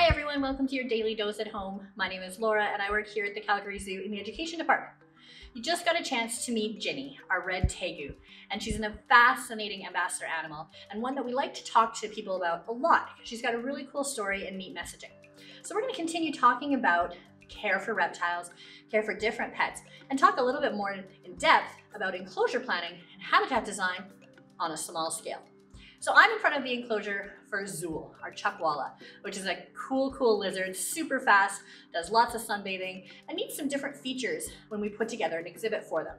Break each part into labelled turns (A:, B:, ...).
A: Hi everyone, welcome to your daily dose at home. My name is Laura and I work here at the Calgary Zoo in the education department. You just got a chance to meet Ginny, our red tegu, and she's a fascinating ambassador animal and one that we like to talk to people about a lot. She's got a really cool story and neat messaging. So we're gonna continue talking about care for reptiles, care for different pets, and talk a little bit more in depth about enclosure planning and habitat design on a small scale. So I'm in front of the enclosure for Zool, our chuckwalla, which is a cool, cool lizard, super fast, does lots of sunbathing, and needs some different features when we put together an exhibit for them.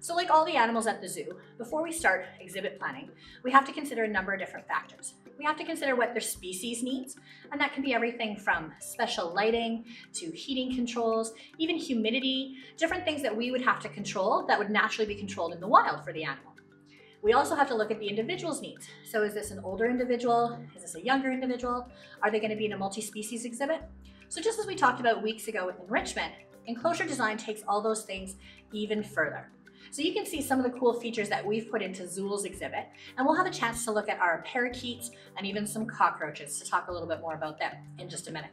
A: So like all the animals at the zoo, before we start exhibit planning, we have to consider a number of different factors. We have to consider what their species needs, and that can be everything from special lighting to heating controls, even humidity, different things that we would have to control that would naturally be controlled in the wild for the animal. We also have to look at the individual's needs. So is this an older individual? Is this a younger individual? Are they gonna be in a multi-species exhibit? So just as we talked about weeks ago with enrichment, enclosure design takes all those things even further. So you can see some of the cool features that we've put into Zool's exhibit, and we'll have a chance to look at our parakeets and even some cockroaches to talk a little bit more about them in just a minute.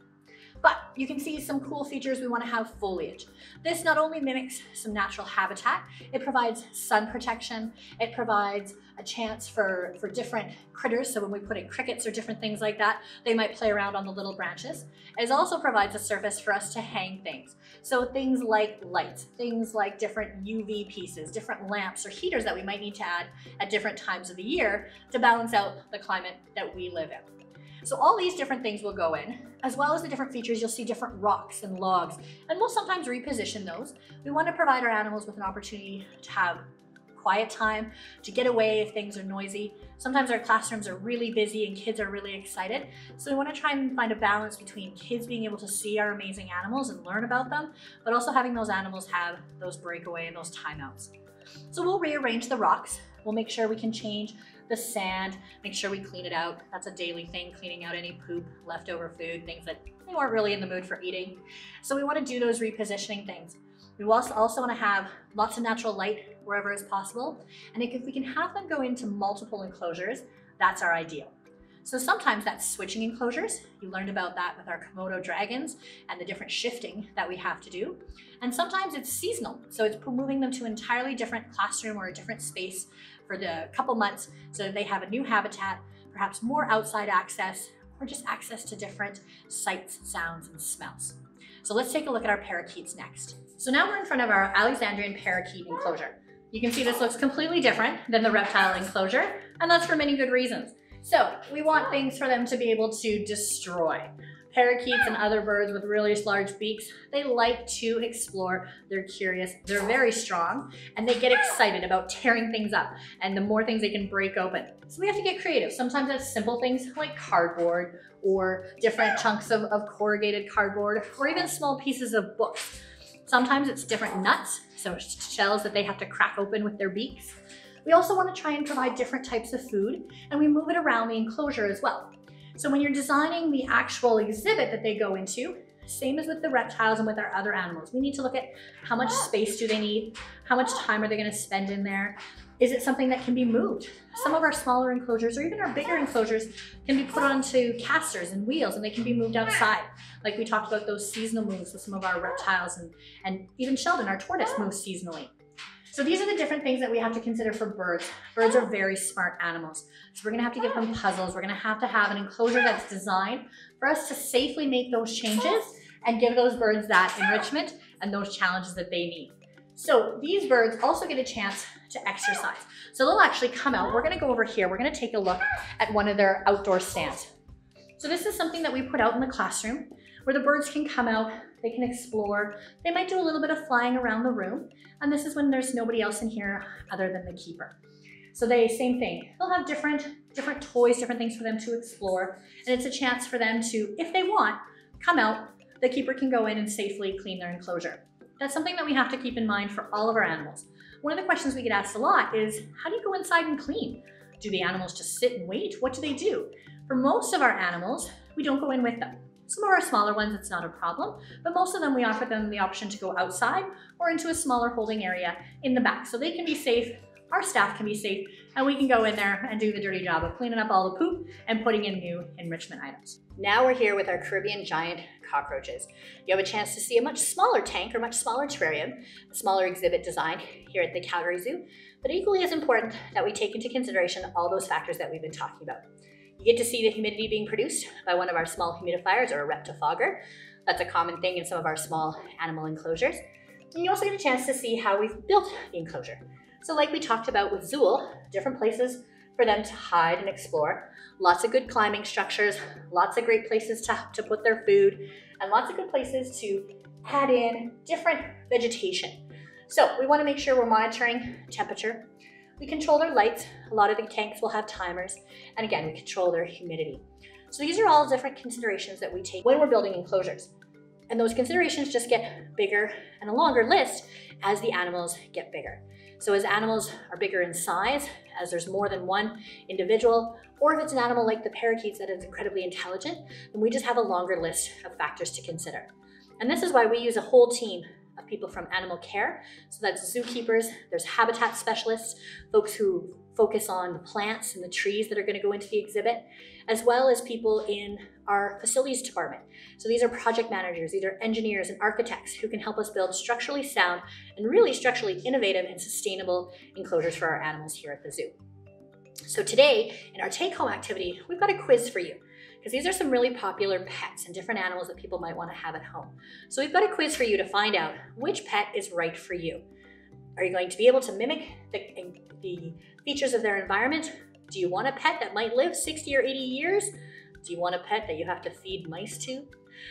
A: But you can see some cool features. We wanna have foliage. This not only mimics some natural habitat, it provides sun protection. It provides a chance for, for different critters. So when we put in crickets or different things like that, they might play around on the little branches. It also provides a surface for us to hang things. So things like lights, things like different UV pieces, different lamps or heaters that we might need to add at different times of the year to balance out the climate that we live in. So all these different things will go in, as well as the different features, you'll see different rocks and logs, and we'll sometimes reposition those. We want to provide our animals with an opportunity to have quiet time, to get away if things are noisy. Sometimes our classrooms are really busy and kids are really excited. So we wanna try and find a balance between kids being able to see our amazing animals and learn about them, but also having those animals have those breakaway and those timeouts. So we'll rearrange the rocks. We'll make sure we can change the sand, make sure we clean it out. That's a daily thing, cleaning out any poop, leftover food, things that they weren't really in the mood for eating. So we wanna do those repositioning things. We also, also wanna have lots of natural light wherever is possible. And if we can have them go into multiple enclosures, that's our ideal. So sometimes that's switching enclosures. You learned about that with our Komodo dragons and the different shifting that we have to do. And sometimes it's seasonal. So it's moving them to an entirely different classroom or a different space for the couple months so they have a new habitat, perhaps more outside access, or just access to different sights, sounds, and smells. So let's take a look at our parakeets next. So now we're in front of our Alexandrine parakeet enclosure. You can see this looks completely different than the reptile enclosure, and that's for many good reasons. So we want things for them to be able to destroy. Parakeets and other birds with really large beaks, they like to explore. They're curious, they're very strong, and they get excited about tearing things up and the more things they can break open. So we have to get creative. Sometimes it's simple things like cardboard or different chunks of, of corrugated cardboard or even small pieces of books. Sometimes it's different nuts, so shells that they have to crack open with their beaks. We also want to try and provide different types of food and we move it around the enclosure as well. So when you're designing the actual exhibit that they go into, same as with the reptiles and with our other animals, we need to look at how much space do they need? How much time are they gonna spend in there? Is it something that can be moved? Some of our smaller enclosures or even our bigger enclosures can be put onto casters and wheels and they can be moved outside. Like we talked about those seasonal moves with some of our reptiles and, and even Sheldon, our tortoise, moves seasonally. So these are the different things that we have to consider for birds. Birds are very smart animals. So we're gonna have to give them puzzles. We're gonna have to have an enclosure that's designed for us to safely make those changes and give those birds that enrichment and those challenges that they need. So these birds also get a chance to exercise. So they'll actually come out. We're gonna go over here. We're gonna take a look at one of their outdoor stands. So this is something that we put out in the classroom where the birds can come out, they can explore. They might do a little bit of flying around the room. And this is when there's nobody else in here other than the keeper. So they, same thing. They'll have different, different toys, different things for them to explore. And it's a chance for them to, if they want, come out. The keeper can go in and safely clean their enclosure. That's something that we have to keep in mind for all of our animals. One of the questions we get asked a lot is, how do you go inside and clean? Do the animals just sit and wait? What do they do? For most of our animals, we don't go in with them. Some of our smaller ones, it's not a problem, but most of them, we offer them the option to go outside or into a smaller holding area in the back so they can be safe our staff can be safe and we can go in there and do the dirty job of cleaning up all the poop and putting in new enrichment items. Now we're here with our Caribbean giant cockroaches. You have a chance to see a much smaller tank or much smaller terrarium, a smaller exhibit design here at the Calgary Zoo, but equally as important that we take into consideration all those factors that we've been talking about. You get to see the humidity being produced by one of our small humidifiers or a reptifogger. That's a common thing in some of our small animal enclosures. And you also get a chance to see how we've built the enclosure. So like we talked about with Zool, different places for them to hide and explore. Lots of good climbing structures, lots of great places to, to put their food, and lots of good places to add in different vegetation. So we wanna make sure we're monitoring temperature. We control their lights. A lot of the tanks will have timers. And again, we control their humidity. So these are all different considerations that we take when we're building enclosures. And those considerations just get bigger and a longer list as the animals get bigger. So as animals are bigger in size, as there's more than one individual, or if it's an animal like the parakeets that is incredibly intelligent, then we just have a longer list of factors to consider. And this is why we use a whole team of people from animal care. So that's zookeepers, there's habitat specialists, folks who focus on the plants and the trees that are gonna go into the exhibit, as well as people in our facilities department. So these are project managers, these are engineers and architects who can help us build structurally sound and really structurally innovative and sustainable enclosures for our animals here at the zoo. So today, in our take-home activity, we've got a quiz for you because these are some really popular pets and different animals that people might want to have at home. So we've got a quiz for you to find out which pet is right for you. Are you going to be able to mimic the, the features of their environment? Do you want a pet that might live 60 or 80 years? Do you want a pet that you have to feed mice to?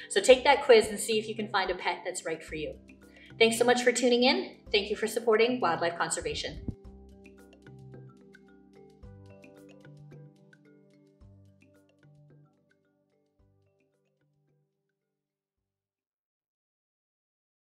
A: So take that quiz and see if you can find a pet that's right for you. Thanks so much for tuning in. Thank you for supporting wildlife conservation.